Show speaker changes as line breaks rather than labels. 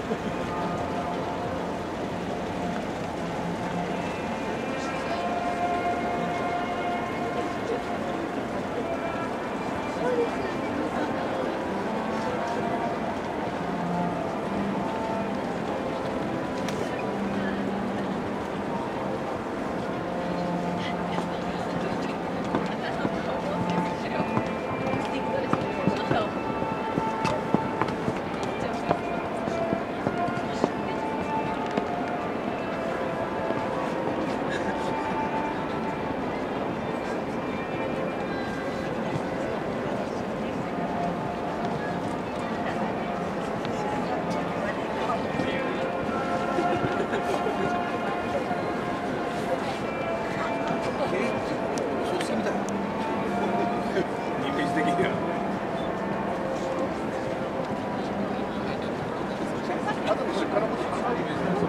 そうです。
後の出荷のこと